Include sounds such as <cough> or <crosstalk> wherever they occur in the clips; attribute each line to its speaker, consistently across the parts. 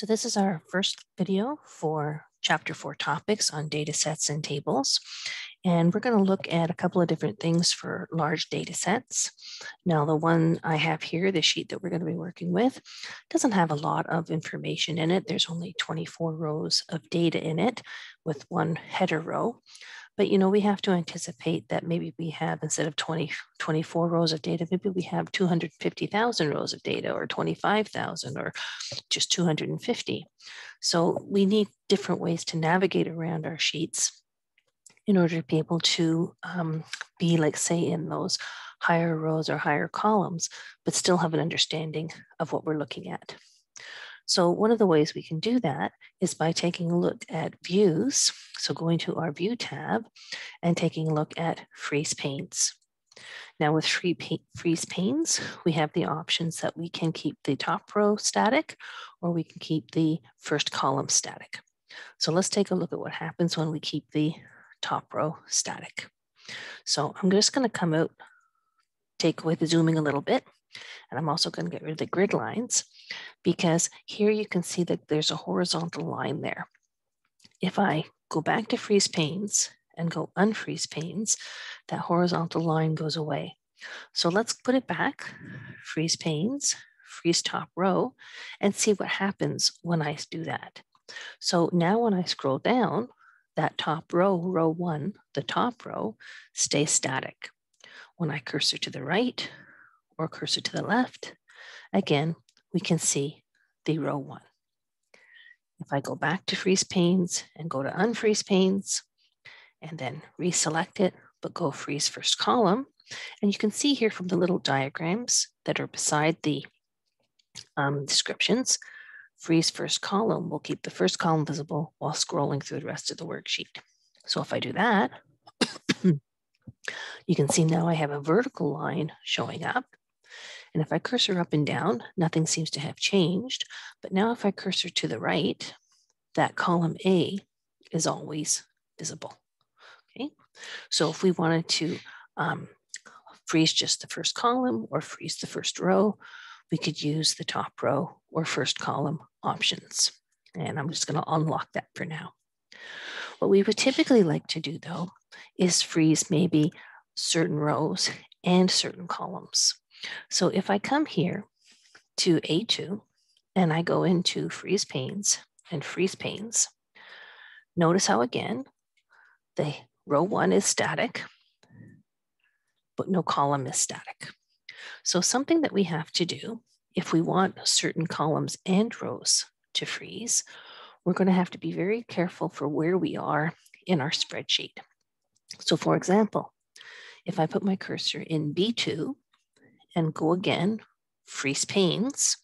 Speaker 1: So this is our first video for chapter four topics on data sets and tables. And we're going to look at a couple of different things for large data sets. Now, the one I have here, the sheet that we're going to be working with, doesn't have a lot of information in it. There's only 24 rows of data in it with one header row. But you know, we have to anticipate that maybe we have instead of 20, 24 rows of data, maybe we have 250,000 rows of data or 25,000 or just 250. So we need different ways to navigate around our sheets in order to be able to um, be like say in those higher rows or higher columns, but still have an understanding of what we're looking at. So one of the ways we can do that is by taking a look at views. So going to our view tab and taking a look at freeze panes. Now with free freeze panes, we have the options that we can keep the top row static or we can keep the first column static. So let's take a look at what happens when we keep the top row static. So I'm just going to come out, take away the zooming a little bit, and I'm also going to get rid of the grid lines because here you can see that there's a horizontal line there. If I go back to freeze panes and go unfreeze panes, that horizontal line goes away. So let's put it back, freeze panes, freeze top row, and see what happens when I do that. So now when I scroll down, that top row, row one, the top row, stays static. When I cursor to the right or cursor to the left, again, we can see the row one. If I go back to freeze panes and go to unfreeze panes and then reselect it, but go freeze first column, and you can see here from the little diagrams that are beside the um, descriptions, freeze first column will keep the first column visible while scrolling through the rest of the worksheet. So if I do that, <coughs> you can see now I have a vertical line showing up and if I cursor up and down, nothing seems to have changed. But now if I cursor to the right, that column A is always visible. Okay, so if we wanted to um, freeze just the first column or freeze the first row, we could use the top row or first column options. And I'm just gonna unlock that for now. What we would typically like to do though, is freeze maybe certain rows and certain columns. So if I come here to A2 and I go into freeze panes and freeze panes, notice how again, the row one is static, but no column is static. So something that we have to do if we want certain columns and rows to freeze, we're going to have to be very careful for where we are in our spreadsheet. So for example, if I put my cursor in B2 and go again, freeze panes.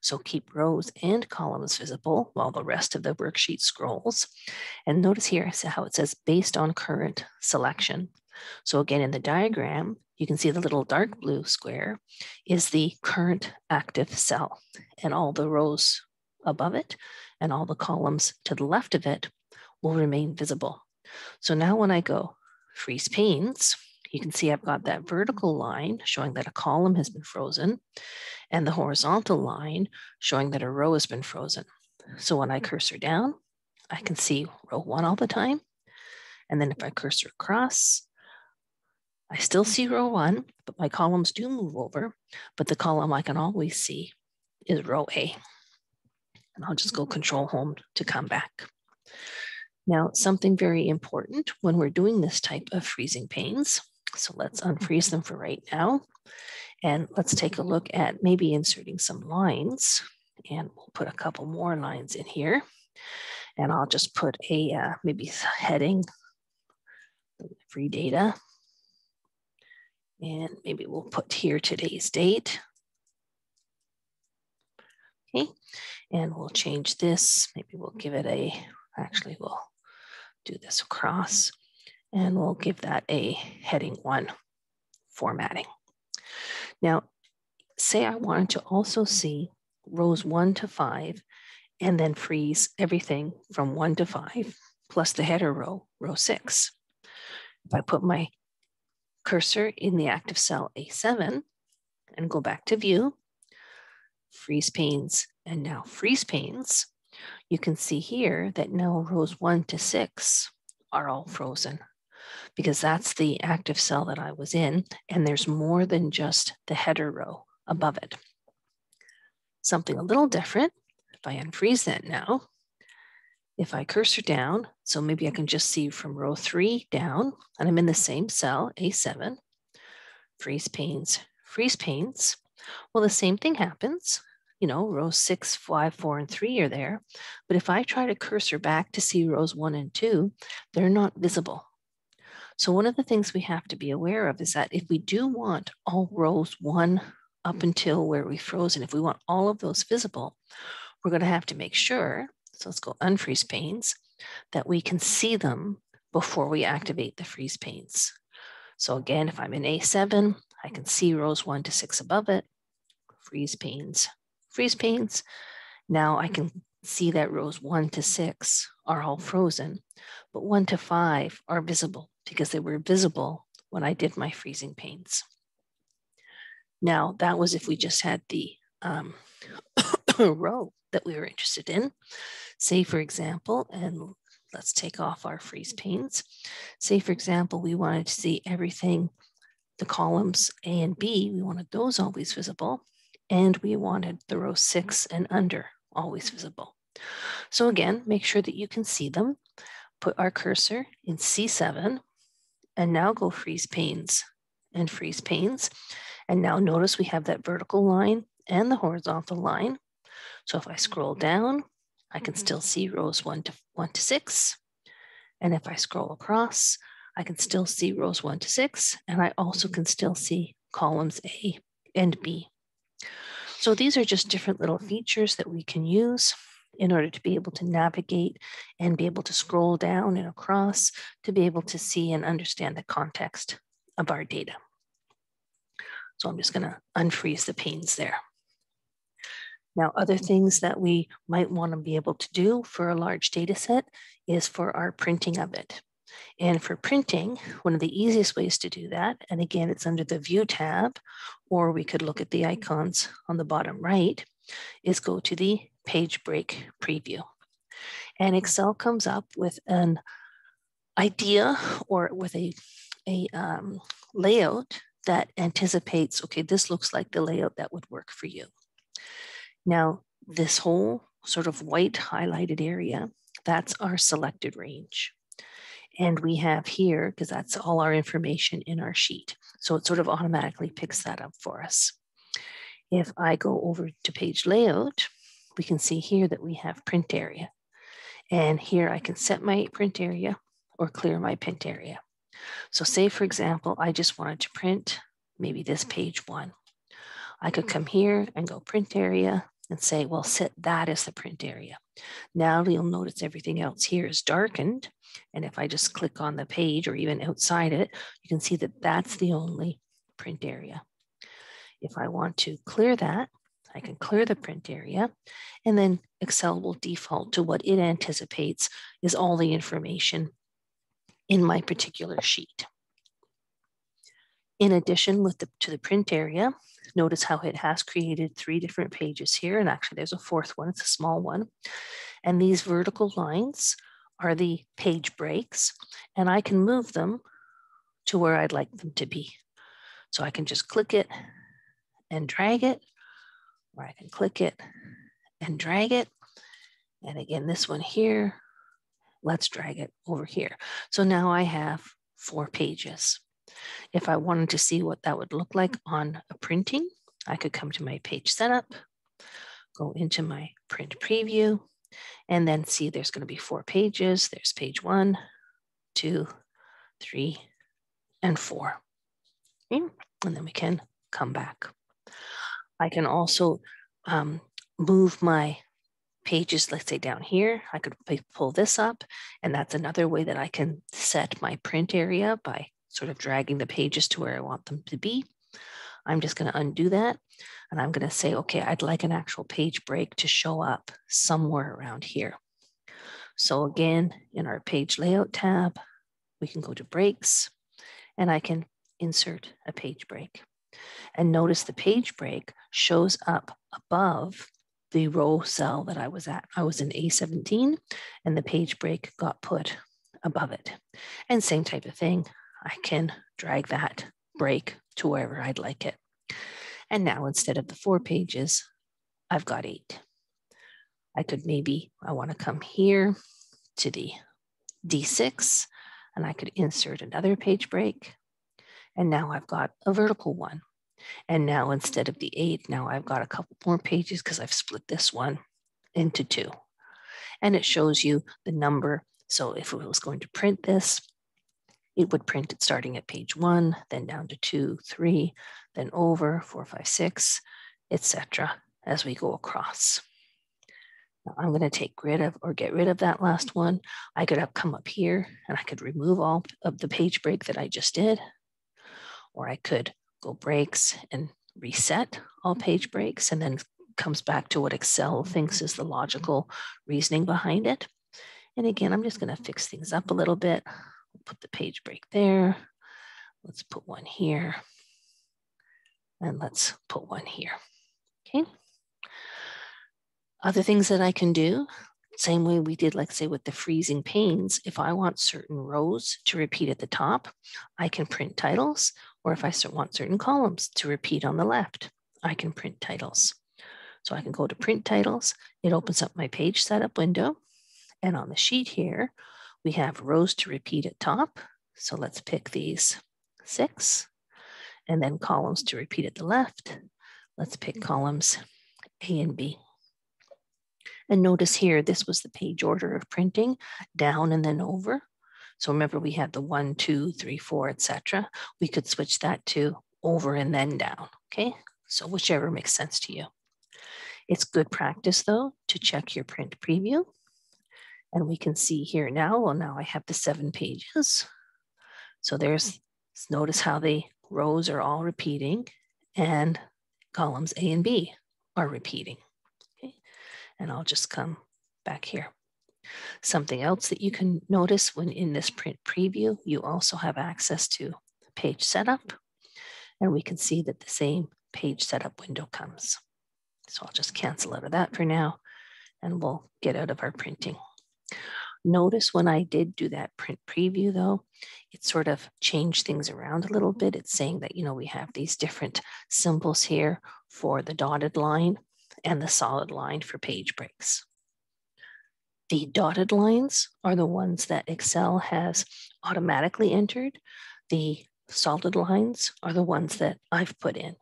Speaker 1: So keep rows and columns visible while the rest of the worksheet scrolls. And notice here how it says based on current selection. So again, in the diagram, you can see the little dark blue square is the current active cell and all the rows above it and all the columns to the left of it will remain visible. So now when I go freeze panes, you can see I've got that vertical line showing that a column has been frozen and the horizontal line showing that a row has been frozen. So when I hmm. cursor down, I can see row one all the time. And then if I cursor across, I still see row one, but my columns do move over, but the column I can always see is row A. And I'll just go hmm. control home to come back. Now, something very important when we're doing this type of freezing panes so let's unfreeze them for right now. And let's take a look at maybe inserting some lines. And we'll put a couple more lines in here. And I'll just put a uh, maybe heading, free data. And maybe we'll put here today's date. Okay, and we'll change this. Maybe we'll give it a, actually we'll do this across and we'll give that a heading one formatting. Now, say I wanted to also see rows one to five and then freeze everything from one to five plus the header row, row six. If I put my cursor in the active cell A7 and go back to view, freeze panes and now freeze panes, you can see here that now rows one to six are all frozen because that's the active cell that I was in, and there's more than just the header row above it. Something a little different, if I unfreeze that now, if I cursor down, so maybe I can just see from row three down, and I'm in the same cell, A7, freeze panes, freeze panes. Well, the same thing happens. You know, rows six, five, four, and three are there. But if I try to cursor back to see rows one and two, they're not visible. So one of the things we have to be aware of is that if we do want all rows one up until where we froze, and if we want all of those visible, we're going to have to make sure, so let's go unfreeze panes, that we can see them before we activate the freeze panes. So again, if I'm in A7, I can see rows one to six above it, freeze panes, freeze panes. Now I can see that rows one to six are all frozen, but one to five are visible because they were visible when I did my freezing panes. Now, that was if we just had the um, <coughs> row that we were interested in. Say, for example, and let's take off our freeze panes. Say, for example, we wanted to see everything, the columns A and B, we wanted those always visible, and we wanted the row six and under always visible. So again, make sure that you can see them. Put our cursor in C7 and now go freeze panes and freeze panes. And now notice we have that vertical line and the horizontal line. So if I scroll down, I can mm-hmm. still see rows one to one to six. And if I scroll across, I can still see rows one to six. And I also can still see columns A and B. So these are just different little features that we can use in order to be able to navigate and be able to scroll down and across to be able to see and understand the context of our data. So I'm just going to unfreeze the panes there. Now, other things that we might want to be able to do for a large data set is for our printing of it. And for printing, one of the easiest ways to do that, and again, it's under the View tab, or we could look at the icons on the bottom right, is go to the page break preview. And Excel comes up with an idea or with a, a um, layout that anticipates, okay, this looks like the layout that would work for you. Now, this whole sort of white highlighted area, that's our selected range. And we have here, because that's all our information in our sheet. So it sort of automatically picks that up for us. If I go over to page layout, we can see here that we have print area. And here I can set my print area or clear my print area. So say, for example, I just wanted to print maybe this page one. I could come here and go print area and say, well, set that as the print area. Now you'll notice everything else here is darkened. And if I just click on the page or even outside it, you can see that that's the only print area. If I want to clear that, I can clear the print area and then Excel will default to what it anticipates is all the information in my particular sheet. In addition with the, to the print area, notice how it has created three different pages here. And actually there's a fourth one, it's a small one. And these vertical lines are the page breaks and I can move them to where I'd like them to be. So I can just click it and drag it or I can click it and drag it. And again, this one here, let's drag it over here. So now I have four pages. If I wanted to see what that would look like on a printing, I could come to my page setup, go into my print preview, and then see there's going to be four pages. There's page one, two, three, and four. And then we can come back. I can also um, move my pages, let's say down here, I could pull this up, and that's another way that I can set my print area by sort of dragging the pages to where I want them to be. I'm just going to undo that, and I'm going to say, okay, I'd like an actual page break to show up somewhere around here. So again, in our page layout tab, we can go to breaks, and I can insert a page break. And notice the page break shows up above the row cell that I was at. I was in A17 and the page break got put above it. And same type of thing, I can drag that break to wherever I'd like it. And now instead of the four pages, I've got eight. I could maybe, I want to come here to the D6 and I could insert another page break. And now I've got a vertical one. And now instead of the eight, now I've got a couple more pages because I've split this one into two. And it shows you the number. So if it was going to print this, it would print it starting at page one, then down to two, three, then over, four, five, six, etc. as we go across. Now I'm going to take rid of or get rid of that last one. I could have come up here and I could remove all of the page break that I just did, or I could go breaks and reset all mm-hmm. page breaks and then comes back to what Excel thinks is the logical reasoning behind it. And again, I'm just going to fix things up a little bit. We'll put the page break there. Let's put one here. And let's put one here. Okay. Other things that I can do, same way we did, like say with the freezing panes, if I want certain rows to repeat at the top, I can print titles or if I want certain columns to repeat on the left, I can print titles. So I can go to print titles. It opens up my page setup window. And on the sheet here, we have rows to repeat at top. So let's pick these six and then columns to repeat at the left. Let's pick columns A and B. And notice here, this was the page order of printing down and then over. So remember we had the one, two, three, four, etc. We could switch that to over and then down, okay? So whichever makes sense to you. It's good practice though to check your print preview. And we can see here now, well now I have the seven pages. So there's, notice how the rows are all repeating and columns A and B are repeating. Okay? And I'll just come back here. Something else that you can notice when in this print preview, you also have access to page setup. And we can see that the same page setup window comes. So I'll just cancel out of that for now and we'll get out of our printing. Notice when I did do that print preview though, it sort of changed things around a little bit. It's saying that, you know, we have these different symbols here for the dotted line and the solid line for page breaks. The dotted lines are the ones that Excel has automatically entered. The solid lines are the ones that I've put in.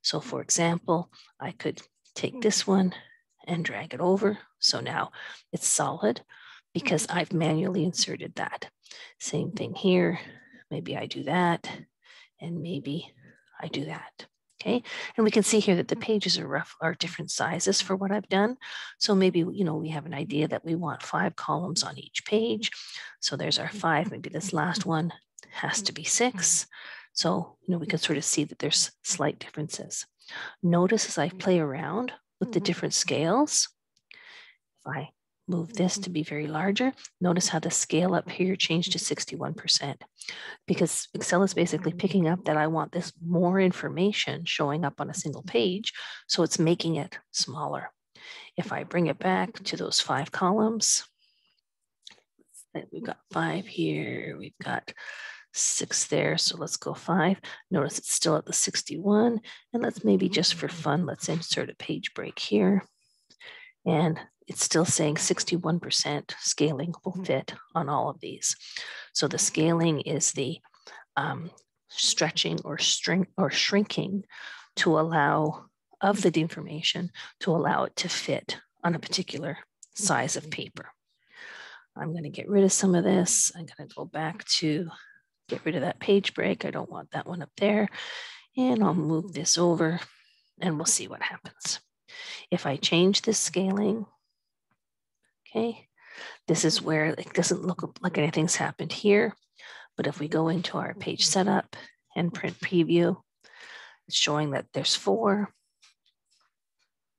Speaker 1: So for example, I could take this one and drag it over. So now it's solid because I've manually inserted that. Same thing here. Maybe I do that and maybe I do that. Okay, and we can see here that the mm-hmm. pages are rough are different sizes for what I've done. So maybe, you know, we have an idea that we want five columns on each page. So there's our five, maybe this last mm-hmm. one has to be mm-hmm. six. So, you know, we can sort of see that there's slight differences. Notice as I play around with the different scales, if I move this to mm-hmm. be very larger, notice how the scale up here changed to 61% because Excel is basically picking up that I want this more information showing up on a single mm-hmm. page. So it's making it smaller. If I bring it back to those five columns, we've got five here, we've got six there. So let's go five. Notice it's still at the 61. And let's maybe just for mm-hmm. fun, let's insert a page break here. And it's still saying 61% scaling will hmm. fit on all of these. So the scaling is the um, stretching or string or shrinking to allow of the information to allow it to fit on a particular size of paper. I'm going to get rid of some of this. I'm going to go back to get rid of that page break. I don't want that one up there. And I'll move this over and we'll see what happens. If I change this scaling Okay, this is where it doesn't look like anything's happened here. But if we go into our page setup and print preview, it's showing that there's four.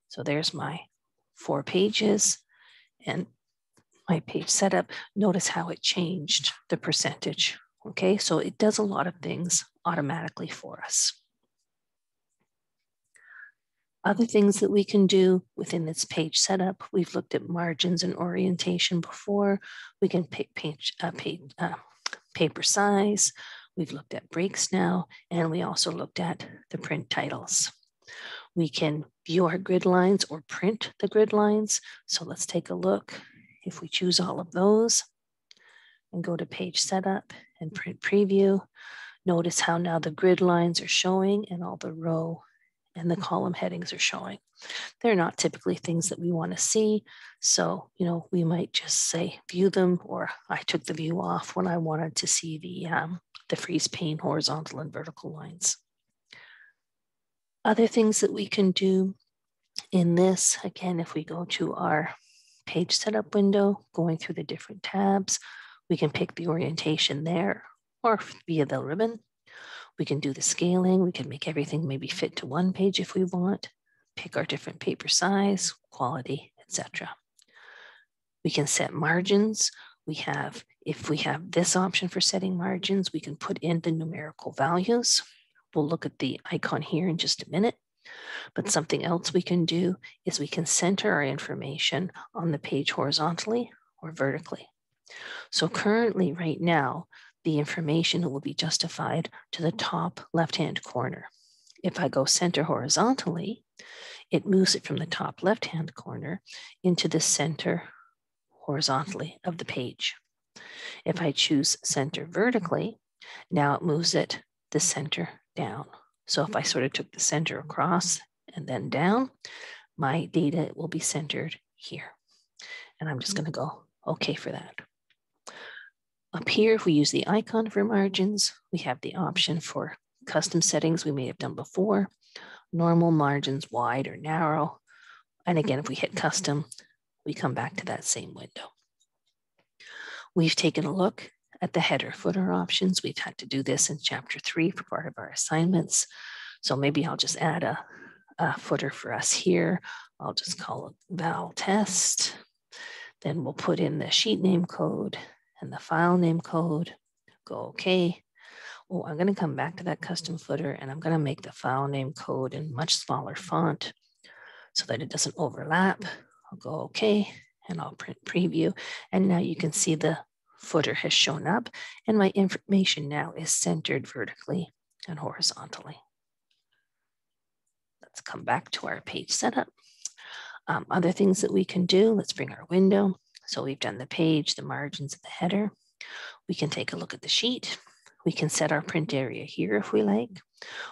Speaker 1: So there's my four pages and my page setup. Notice how it changed the percentage. Okay, so it does a lot of things automatically for us. Other things that we can do within this page setup, we've looked at margins and orientation before. We can pick page, uh, page uh, paper size. We've looked at breaks now, and we also looked at the print titles. We can view our grid lines or print the grid lines. So let's take a look. If we choose all of those and go to page setup and print preview, notice how now the grid lines are showing and all the row and the column headings are showing. They're not typically things that we want to see. So, you know, we might just say view them, or I took the view off when I wanted to see the, um, the freeze pane horizontal and vertical lines. Other things that we can do in this, again, if we go to our page setup window, going through the different tabs, we can pick the orientation there or via the ribbon. We can do the scaling. We can make everything maybe fit to one page if we want, pick our different paper size, quality, etc. We can set margins. We have, if we have this option for setting margins, we can put in the numerical values. We'll look at the icon here in just a minute. But something else we can do is we can center our information on the page horizontally or vertically. So currently right now, the information will be justified to the top left-hand corner. If I go center horizontally, it moves it from the top left-hand corner into the center horizontally of the page. If I choose center vertically, now it moves it the center down. So if I sort of took the center across and then down, my data will be centered here. And I'm just mm-hmm. going to go okay for that. Up here, if we use the icon for margins, we have the option for custom settings we may have done before, normal margins, wide or narrow. And again, if we hit custom, we come back to that same window. We've taken a look at the header footer options. We've had to do this in chapter three for part of our assignments. So maybe I'll just add a, a footer for us here. I'll just call it val test. Then we'll put in the sheet name code and the file name code, go okay. Oh, I'm going to come back to that custom footer and I'm going to make the file name code in much smaller font so that it doesn't overlap. I'll go okay and I'll print preview. And now you can see the footer has shown up and my information now is centered vertically and horizontally. Let's come back to our page setup. Um, other things that we can do, let's bring our window. So we've done the page, the margins, and the header. We can take a look at the sheet. We can set our print area here if we like.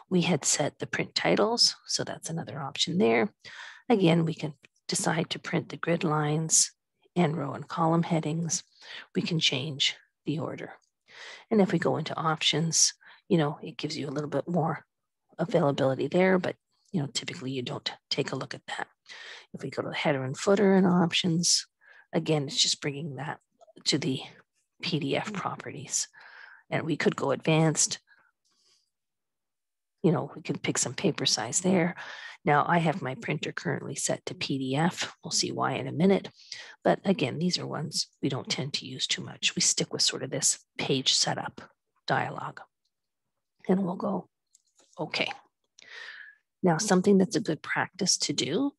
Speaker 1: We had set the print titles, so that's another option there. Again, we can decide to print the grid lines and row and column headings. We can change the order. And if we go into options, you know, it gives you a little bit more availability there, but you know, typically you don't take a look at that. If we go to the header and footer and options, Again, it's just bringing that to the PDF mm-hmm. properties. And we could go advanced. You know, we can pick some paper size there. Now I have my printer currently set to PDF. We'll see why in a minute. But again, these are ones we don't tend to use too much. We stick with sort of this page setup dialog. And we'll go, okay. Now, something that's a good practice to do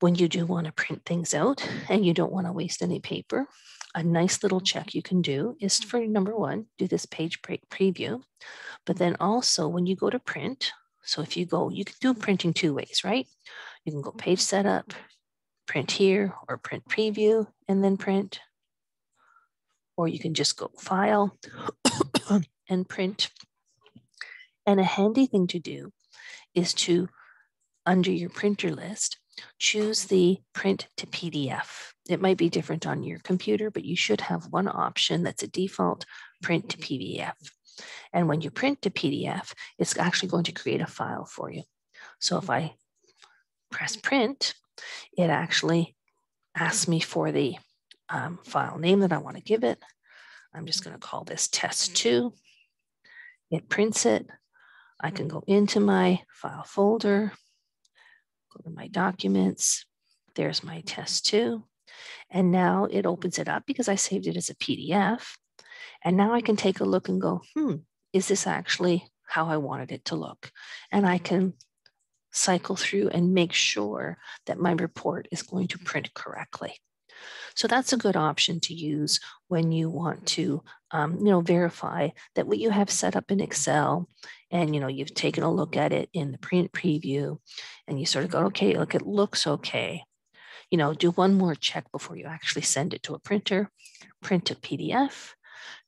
Speaker 1: when you do want to print things out and you don't want to waste any paper, a nice little check you can do is mm. for number one, do this page break preview. But then also when you go to print, so if you go, you can do printing two ways, right? You can go page mm-hmm. setup, print here, or print preview and then print. Or you can just go file <coughs> and print. And a handy thing to do is to, under your printer list, choose the print to PDF. It might be different on your computer, but you should have one option that's a default print to PDF. And when you print to PDF, it's actually going to create a file for you. So if I press print, it actually asks me for the um, file name that I want to give it. I'm just going to call this test2. It prints it. I can go into my file folder, Go to my documents. There's my test two. And now it opens it up because I saved it as a PDF. And now I can take a look and go, hmm, is this actually how I wanted it to look? And I can cycle through and make sure that my report is going to print correctly. So that's a good option to use when you want to, um, you know, verify that what you have set up in Excel and, you know, you've taken a look at it in the print preview and you sort of go, okay, look, it looks okay. You know, do one more check before you actually send it to a printer, print a PDF,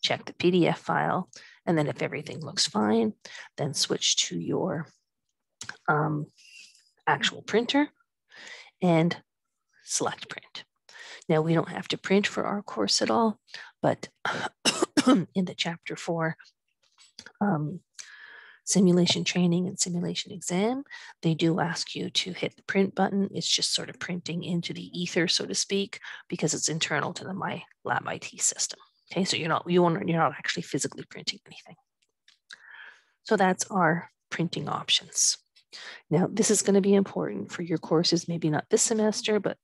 Speaker 1: check the PDF file, and then if everything looks fine, then switch to your um, actual printer and select print. Now we don't have to print for our course at all, but <coughs> in the chapter four um, simulation training and simulation exam, they do ask you to hit the print button. It's just sort of printing into the ether, so to speak, because it's internal to the My Lab IT system. Okay, so you're not you are you're not actually physically printing anything. So that's our printing options. Now, this is going to be important for your courses, maybe not this semester, but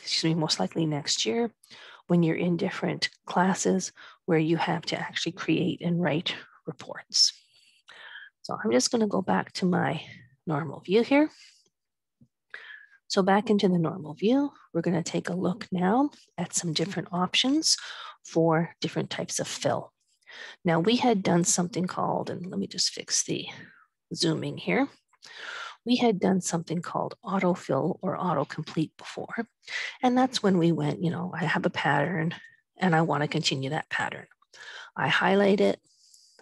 Speaker 1: excuse me, most likely next year when you're in different classes where you have to actually create and write reports. So I'm just going to go back to my normal view here. So back into the normal view, we're going to take a look now at some different options for different types of fill. Now we had done something called, and let me just fix the zooming here we had done something called autofill or autocomplete before. And that's when we went, you know, I have a pattern and I want to continue that pattern. I highlight it,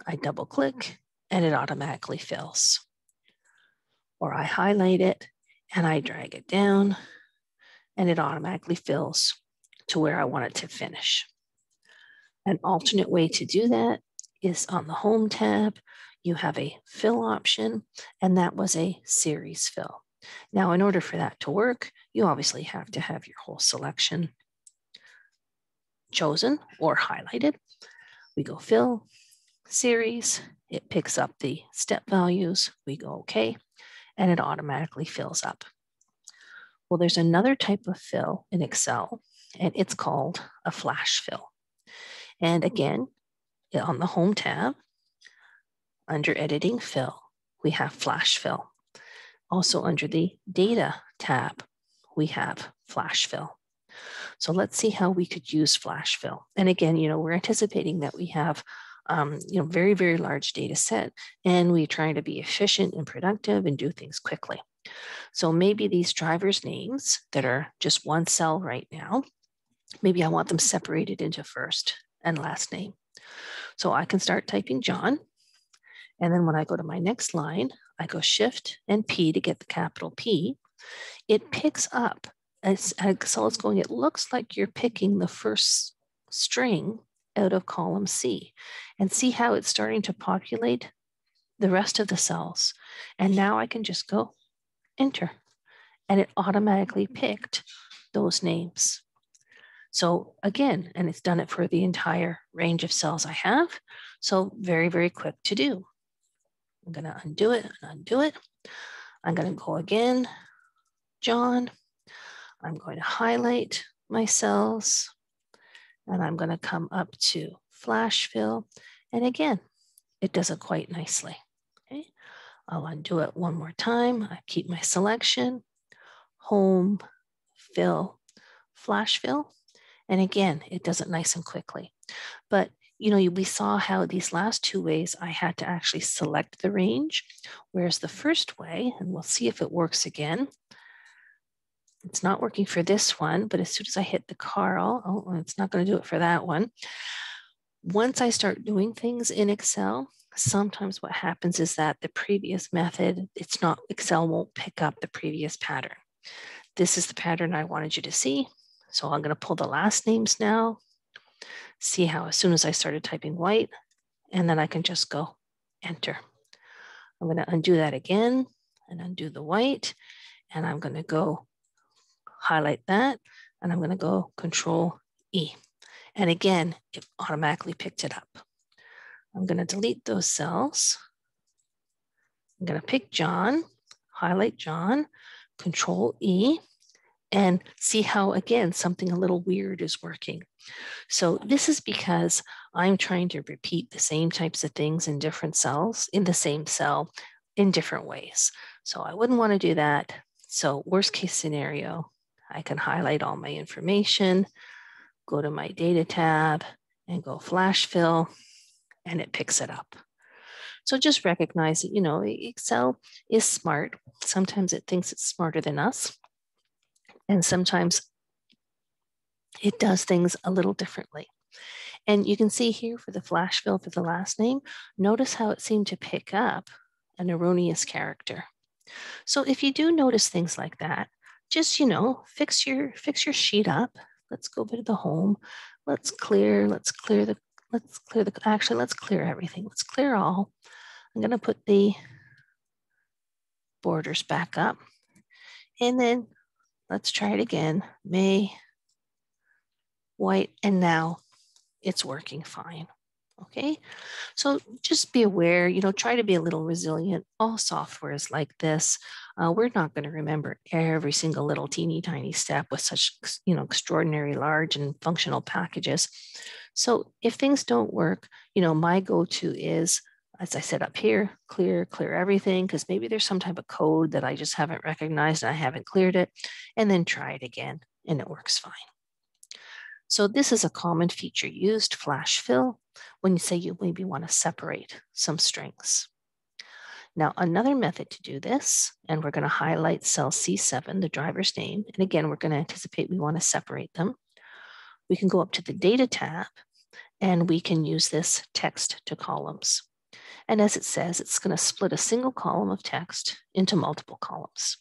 Speaker 1: I double click, and it automatically fills. Or I highlight it and I drag it down and it automatically fills to where I want it to finish. An alternate way to do that is on the Home tab you have a fill option, and that was a series fill. Now, in order for that to work, you obviously have to have your whole selection chosen or highlighted. We go fill, series, it picks up the step values, we go okay, and it automatically fills up. Well, there's another type of fill in Excel, and it's called a flash fill. And again, on the Home tab, under Editing Fill, we have Flash Fill. Also under the Data tab, we have Flash Fill. So let's see how we could use Flash Fill. And again, you know, we're anticipating that we have um, you know, very, very large data set, and we're trying to be efficient and productive and do things quickly. So maybe these drivers' names that are just one cell right now, maybe I want them separated into first and last name. So I can start typing John, and then when I go to my next line, I go Shift and P to get the capital P. It picks up as Excel is going, it looks like you're picking the first string out of column C. And see how it's starting to populate the rest of the cells. And now I can just go enter. And it automatically picked those names. So again, and it's done it for the entire range of cells I have. So very, very quick to do. I'm to undo it and undo it. I'm going to go again, John. I'm going to highlight my cells and I'm going to come up to flash fill. And again, it does it quite nicely. Okay, I'll undo it one more time. I keep my selection, home, fill, flash fill. And again, it does it nice and quickly. But you know, we saw how these last two ways I had to actually select the range, whereas the first way, and we'll see if it works again, it's not working for this one, but as soon as I hit the Carl, oh, it's not going to do it for that one. Once I start doing things in Excel, sometimes what happens is that the previous method, it's not, Excel won't pick up the previous pattern. This is the pattern I wanted you to see. So I'm going to pull the last names now see how as soon as I started typing white, and then I can just go enter. I'm going to undo that again and undo the white, and I'm going to go highlight that, and I'm going to go control E. And again, it automatically picked it up. I'm going to delete those cells. I'm going to pick John, highlight John, control E, and see how, again, something a little weird is working. So this is because I'm trying to repeat the same types of things in different cells, in the same cell, in different ways. So I wouldn't want to do that. So worst case scenario, I can highlight all my information, go to my data tab and go flash fill and it picks it up. So just recognize that, you know, Excel is smart. Sometimes it thinks it's smarter than us. And sometimes it does things a little differently. And you can see here for the flash fill for the last name, notice how it seemed to pick up an erroneous character. So if you do notice things like that, just, you know, fix your fix your sheet up. Let's go to the home. Let's clear, let's clear the, let's clear the, actually, let's clear everything. Let's clear all. I'm gonna put the borders back up. And then let's try it again. May, white, and now it's working fine. Okay, so just be aware, you know, try to be a little resilient. All software is like this. Uh, we're not going to remember every single little teeny tiny step with such, you know, extraordinary large and functional packages. So if things don't work, you know, my go-to is, as I said up here, clear, clear everything, because maybe there's some type of code that I just haven't recognized and I haven't cleared it, and then try it again, and it works fine. So this is a common feature used, flash fill, when you say you maybe want to separate some strings. Now, another method to do this, and we're going to highlight cell C7, the driver's name. And again, we're going to anticipate we want to separate them. We can go up to the data tab and we can use this text to columns. And as it says, it's going to split a single column of text into multiple columns.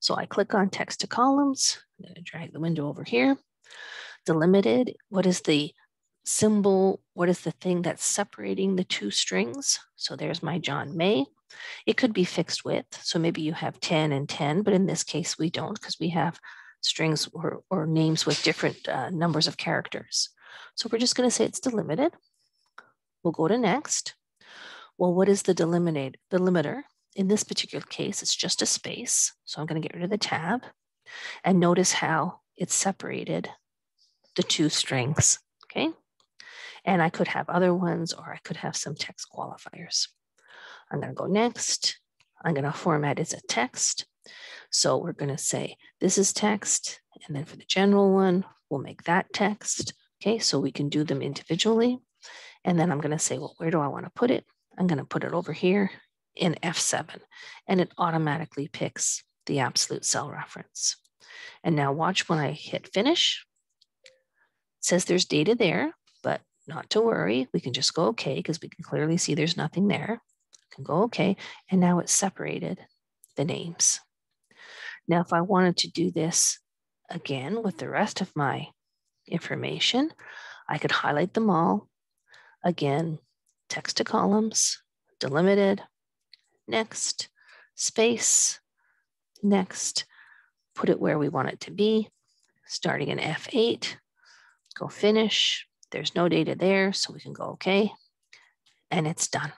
Speaker 1: So I click on text to columns. I'm going to drag the window over here delimited? What is the symbol? What is the thing that's separating the two strings? So there's my John May. It could be fixed width. So maybe you have 10 and 10, but in this case we don't because we have strings or, or names with different uh, numbers of characters. So we're just going to say it's delimited. We'll go to next. Well, what is the delimit delimiter? In this particular case, it's just a space. So I'm going to get rid of the tab. And notice how it separated the two strings, okay? And I could have other ones or I could have some text qualifiers. I'm gonna go next. I'm gonna format it as a text. So we're gonna say, this is text. And then for the general one, we'll make that text. Okay, so we can do them individually. And then I'm gonna say, well, where do I wanna put it? I'm gonna put it over here in F7 and it automatically picks the absolute cell reference. And now watch when I hit finish. It says there's data there, but not to worry. We can just go okay because we can clearly see there's nothing there. We can go okay. And now it's separated the names. Now, if I wanted to do this again with the rest of my information, I could highlight them all. Again, text to columns, delimited, next, space, next, put it where we want it to be, starting in F8, go finish. There's no data there, so we can go okay, and it's done.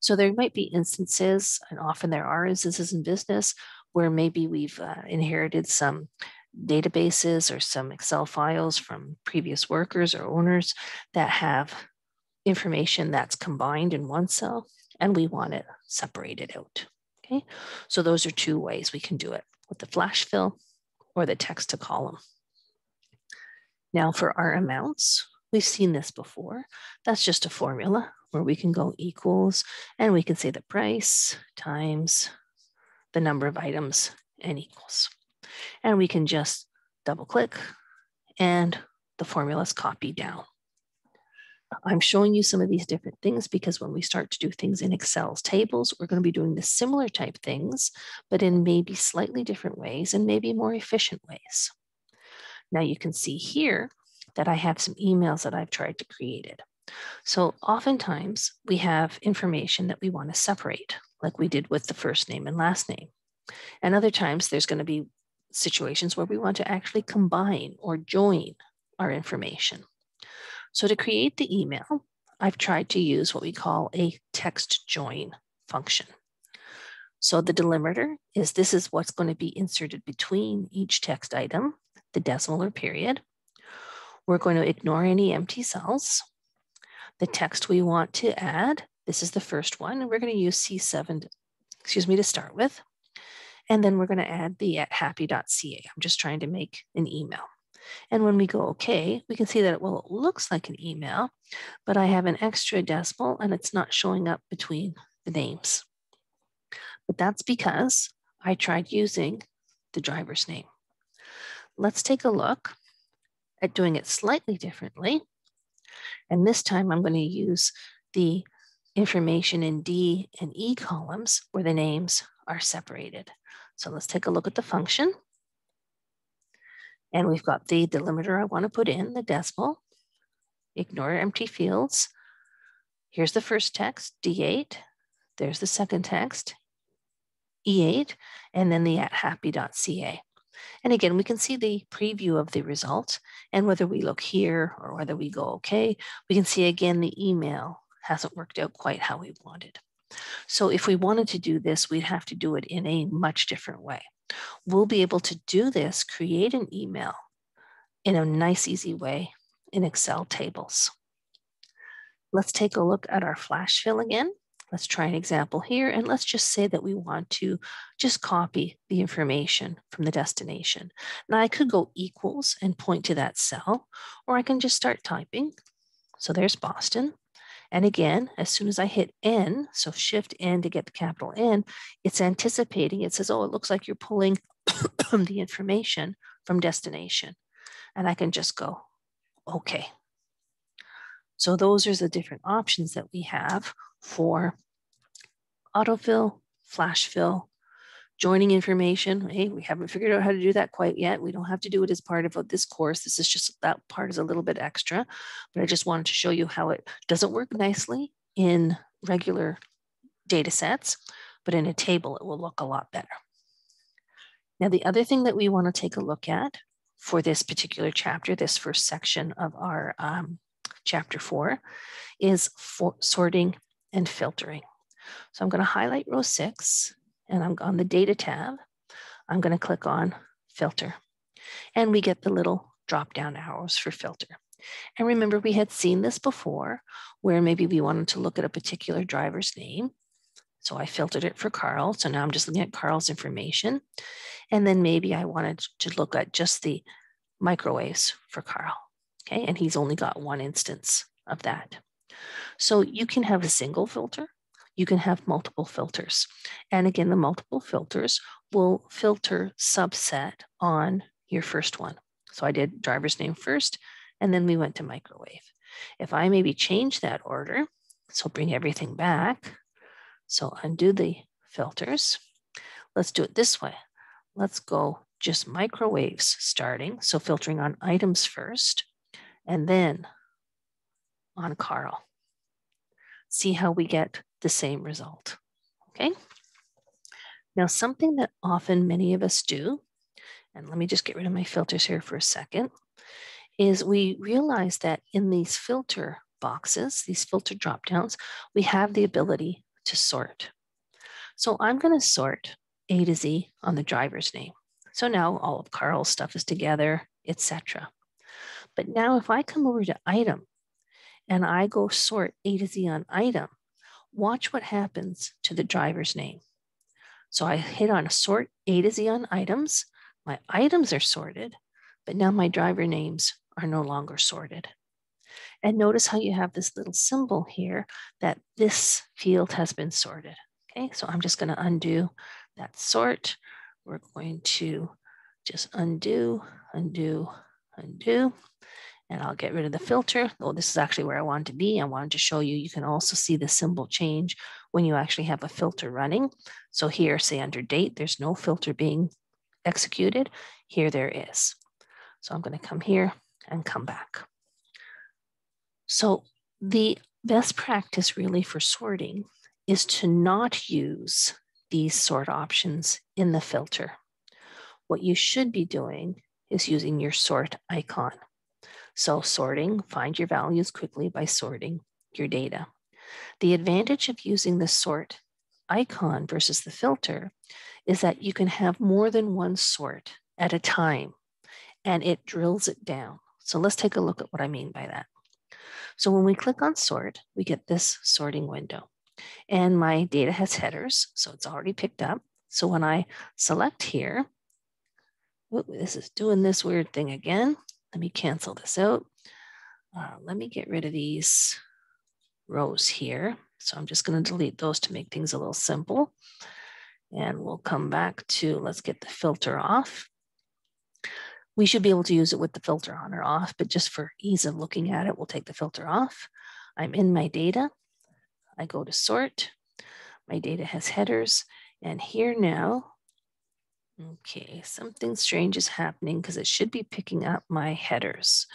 Speaker 1: So there might be instances, and often there are instances in business where maybe we've uh, inherited some databases or some Excel files from previous workers or owners that have information that's combined in one cell and we want it separated out. Okay, so those are two ways we can do it with the flash fill or the text to column. Now for our amounts, we've seen this before. That's just a formula where we can go equals and we can say the price times the number of items and equals. And we can just double click and the formula is copied down. I'm showing you some of these different things because when we start to do things in Excel's tables, we're going to be doing the similar type things, but in maybe slightly different ways and maybe more efficient ways. Now you can see here that I have some emails that I've tried to create it. So oftentimes we have information that we want to separate, like we did with the first name and last name. And other times there's going to be situations where we want to actually combine or join our information. So to create the email, I've tried to use what we call a text join function. So the delimiter is this is what's going to be inserted between each text item, the decimal or period. We're going to ignore any empty cells. The text we want to add, this is the first one, and we're going to use C7 excuse me, to start with. And then we're going to add the at happy.ca. I'm just trying to make an email. And when we go OK, we can see that, well, it looks like an email, but I have an extra decimal and it's not showing up between the names. But that's because I tried using the driver's name. Let's take a look at doing it slightly differently. And this time I'm going to use the information in D and E columns where the names are separated. So let's take a look at the function. And we've got the delimiter I want to put in, the decimal. Ignore empty fields. Here's the first text, D8. There's the second text, E8, and then the at happy.ca. And again, we can see the preview of the result. And whether we look here or whether we go okay, we can see again the email hasn't worked out quite how we wanted. So if we wanted to do this, we'd have to do it in a much different way. We'll be able to do this, create an email in a nice, easy way in Excel tables. Let's take a look at our flash fill again. Let's try an example here and let's just say that we want to just copy the information from the destination. Now I could go equals and point to that cell, or I can just start typing. So there's Boston. And again, as soon as I hit N, so shift N to get the capital N, it's anticipating. It says, oh, it looks like you're pulling the information from destination. And I can just go, okay. So those are the different options that we have for autofill, flash fill, joining information. Hey, we haven't figured out how to do that quite yet. We don't have to do it as part of this course. This is just that part is a little bit extra, but I just wanted to show you how it doesn't work nicely in regular data sets, but in a table, it will look a lot better. Now, the other thing that we want to take a look at for this particular chapter, this first section of our um, chapter four, is for sorting and filtering. So I'm going to highlight row six and I'm on the data tab. I'm going to click on filter and we get the little drop down arrows for filter. And remember, we had seen this before where maybe we wanted to look at a particular driver's name. So I filtered it for Carl. So now I'm just looking at Carl's information. And then maybe I wanted to look at just the microwaves for Carl. Okay, and he's only got one instance of that. So you can have a single filter you can have multiple filters. And again, the multiple filters will filter subset on your first one. So I did driver's name first, and then we went to microwave. If I maybe change that order, so bring everything back, so undo the filters. Let's do it this way. Let's go just microwaves starting. So filtering on items first, and then on Carl. See how we get the same result. Okay. Now, something that often many of us do, and let me just get rid of my filters here for a second, is we realize that in these filter boxes, these filter drop downs, we have the ability to sort. So I'm going to sort A to Z on the driver's name. So now all of Carl's stuff is together, etc. But now if I come over to item and I go sort A to Z on item, watch what happens to the driver's name. So I hit on a sort A to Z on items. My items are sorted, but now my driver names are no longer sorted. And notice how you have this little symbol here that this field has been sorted. Okay, so I'm just going to undo that sort. We're going to just undo, undo, undo and I'll get rid of the filter. Oh, this is actually where I wanted to be. I wanted to show you, you can also see the symbol change when you actually have a filter running. So here, say under date, there's no filter being executed. Here there is. So I'm gonna come here and come back. So the best practice really for sorting is to not use these sort options in the filter. What you should be doing is using your sort icon. So sorting, find your values quickly by sorting your data. The advantage of using the sort icon versus the filter is that you can have more than one sort at a time and it drills it down. So let's take a look at what I mean by that. So when we click on sort, we get this sorting window. and my data has headers, so it's already picked up. So when I select here, this is doing this weird thing again. Let me cancel this out. Uh, let me get rid of these rows here. So I'm just going to delete those to make things a little simple. And we'll come back to, let's get the filter off. We should be able to use it with the filter on or off, but just for ease of looking at it, we'll take the filter off. I'm in my data. I go to sort. My data has headers. And here now, okay, something strange is happening because it should be picking up my headers.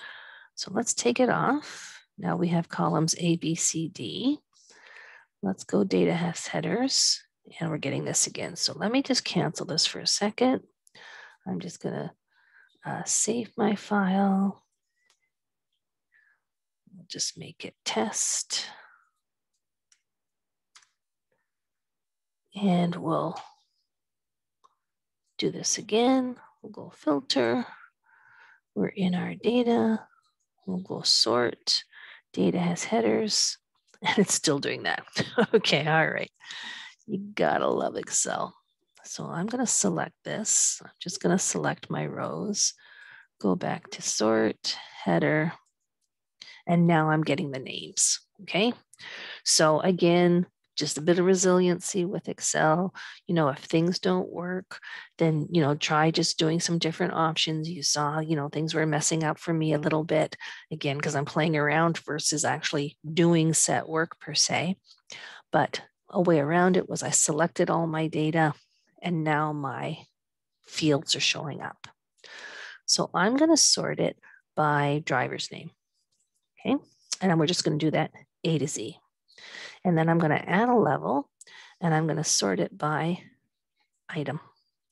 Speaker 1: So let's take it off. Now we have columns A, B, C, D. Let's go data has headers and we're getting this again. So let me just cancel this for a second. I'm just gonna uh, save my file. Just make it test. And we'll do this again. We'll go filter. We're in our data. We'll go sort. Data has headers. <laughs> And it's still doing that. <laughs> okay, all right. You gotta love Excel. So I'm gonna select this. I'm just gonna select my rows, go back to sort, header, and now I'm getting the names, okay? So again, just a bit of resiliency with Excel. You know, if things don't work, then, you know, try just doing some different options. You saw, you know, things were messing up for me a little bit, again, because I'm playing around versus actually doing set work per se. But a way around it was I selected all my data and now my fields are showing up. So I'm going to sort it by driver's name. Okay. And we're just going to do that A to Z. And then I'm going to add a level and I'm going to sort it by item.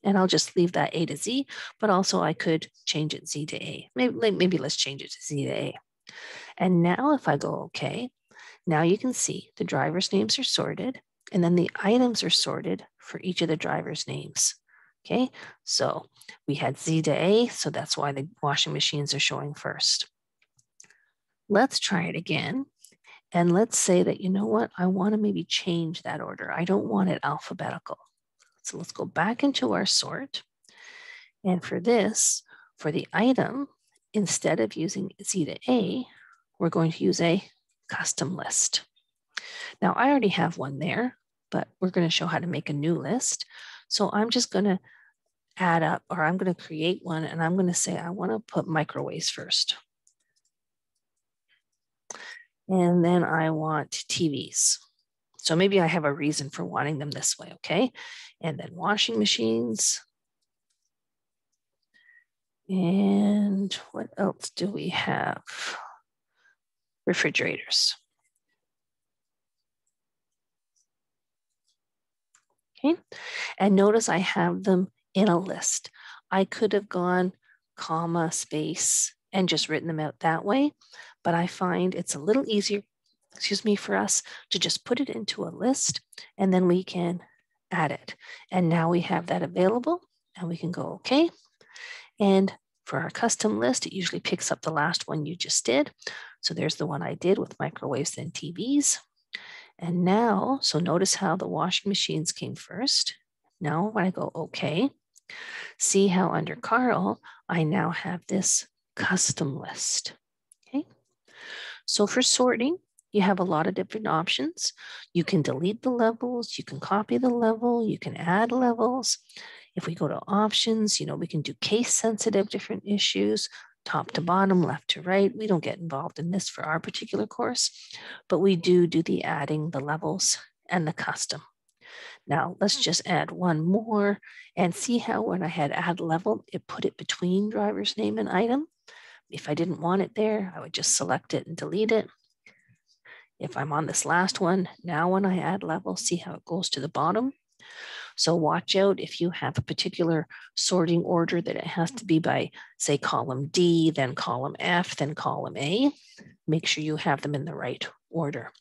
Speaker 1: And I'll just leave that A to Z, but also I could change it Z to A. Maybe, maybe let's change it to Z to A. And now if I go OK, now you can see the driver's names are sorted and then the items are sorted for each of the driver's names. Okay, so we had Z to A, so that's why the washing machines are showing first. Let's try it again. And let's say that, you know what, I want to maybe change that order. I don't want it alphabetical. So let's go back into our sort. And for this, for the item, instead of using Z to A, we're going to use a custom list. Now I already have one there, but we're going to show how to make a new list. So I'm just going to add up, or I'm going to create one, and I'm going to say I want to put microwaves first. And then I want TVs. So maybe I have a reason for wanting them this way, okay? And then washing machines. And what else do we have? Refrigerators. Okay, and notice I have them in a list. I could have gone comma, space, and just written them out that way, but I find it's a little easier, excuse me, for us to just put it into a list and then we can add it. And now we have that available and we can go okay. And for our custom list, it usually picks up the last one you just did. So there's the one I did with microwaves and TVs. And now, so notice how the washing machines came first. Now when I go okay, see how under Carl, I now have this custom list. So for sorting, you have a lot of different options. You can delete the levels, you can copy the level, you can add levels. If we go to options, you know, we can do case sensitive different issues top to bottom, left to right. We don't get involved in this for our particular course, but we do do the adding, the levels, and the custom. Now let's hmm. just add one more and see how when I had add level, it put it between driver's name and item. If I didn't want it there, I would just select it and delete it. If I'm on this last one, now when I add level, see how it goes to the bottom. So watch out if you have a particular sorting order that it has to be by, say, column D, then column F, then column A. Make sure you have them in the right order.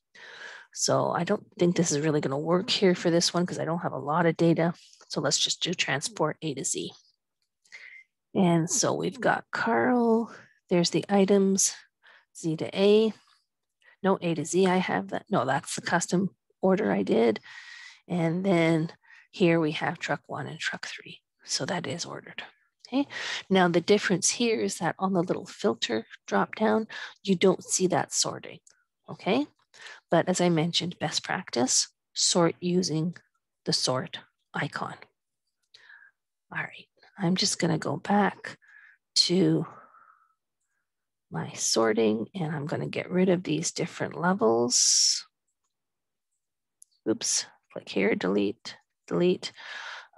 Speaker 1: So I don't think this is really going to work here for this one because I don't have a lot of data. So let's just do transport A to Z. And so we've got Carl, there's the items, Z to A. No, A to Z, I have that. No, that's the custom order I did. And then here we have truck one and truck three. So that is ordered. Okay. Now the difference here is that on the little filter drop down, you don't see that sorting. Okay. But as I mentioned, best practice, sort using the sort icon. All right. I'm just going to go back to my sorting and I'm going to get rid of these different levels. Oops, click here, delete, delete.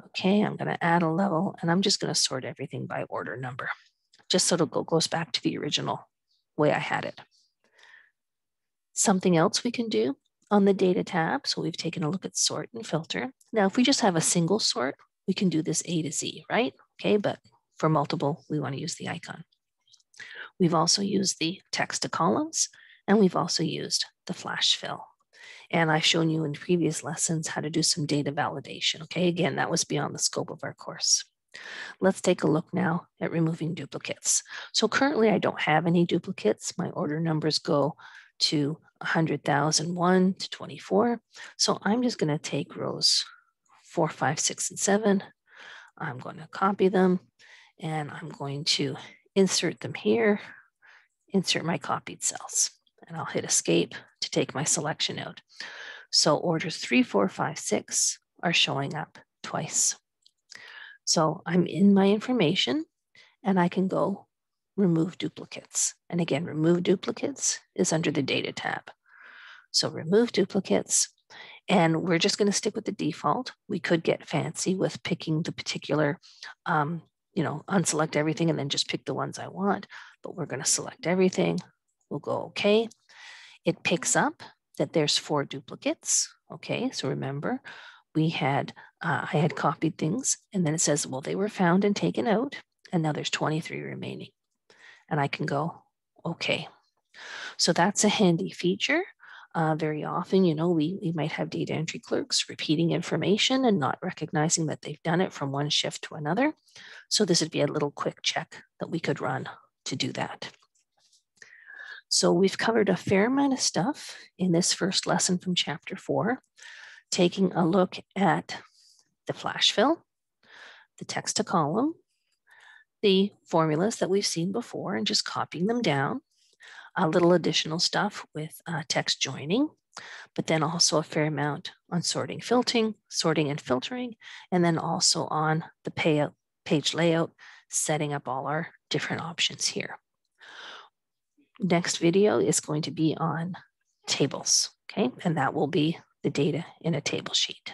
Speaker 1: Okay, I'm going to add a level and I'm just going to sort everything by order number, just so it goes back to the original way I had it. Something else we can do on the data tab. So we've taken a look at sort and filter. Now, if we just have a single sort, we can do this A to Z, right? Okay, but for multiple, we want to use the icon. We've also used the text to columns, and we've also used the flash fill. And I've shown you in previous lessons how to do some data validation. Okay, again, that was beyond the scope of our course. Let's take a look now at removing duplicates. So currently I don't have any duplicates. My order numbers go to 100,001 to 24. So I'm just gonna take rows four, five, six, and seven. I'm going to copy them and I'm going to insert them here, insert my copied cells, and I'll hit escape to take my selection out. So orders three, four, five, six are showing up twice. So I'm in my information and I can go remove duplicates. And again, remove duplicates is under the data tab. So remove duplicates, and we're just going to stick with the default. We could get fancy with picking the particular, um, you know, unselect everything and then just pick the ones I want, but we're going to select everything. We'll go okay. It picks up that there's four duplicates. Okay, so remember, we had, uh, I had copied things and then it says, well, they were found and taken out. And now there's 23 remaining. And I can go, okay. So that's a handy feature. Uh, very often, you know, we, we might have data entry clerks repeating information and not recognizing that they've done it from one shift to another. So this would be a little quick check that we could run to do that. So we've covered a fair amount of stuff in this first lesson from chapter four, taking a look at the flash fill, the text to column, the formulas that we've seen before and just copying them down, a little additional stuff with uh, text joining, but then also a fair amount on sorting, filtering, sorting and filtering, and then also on the payout, page layout, setting up all our different options here. Next video is going to be on tables, okay? And that will be the data in a table sheet.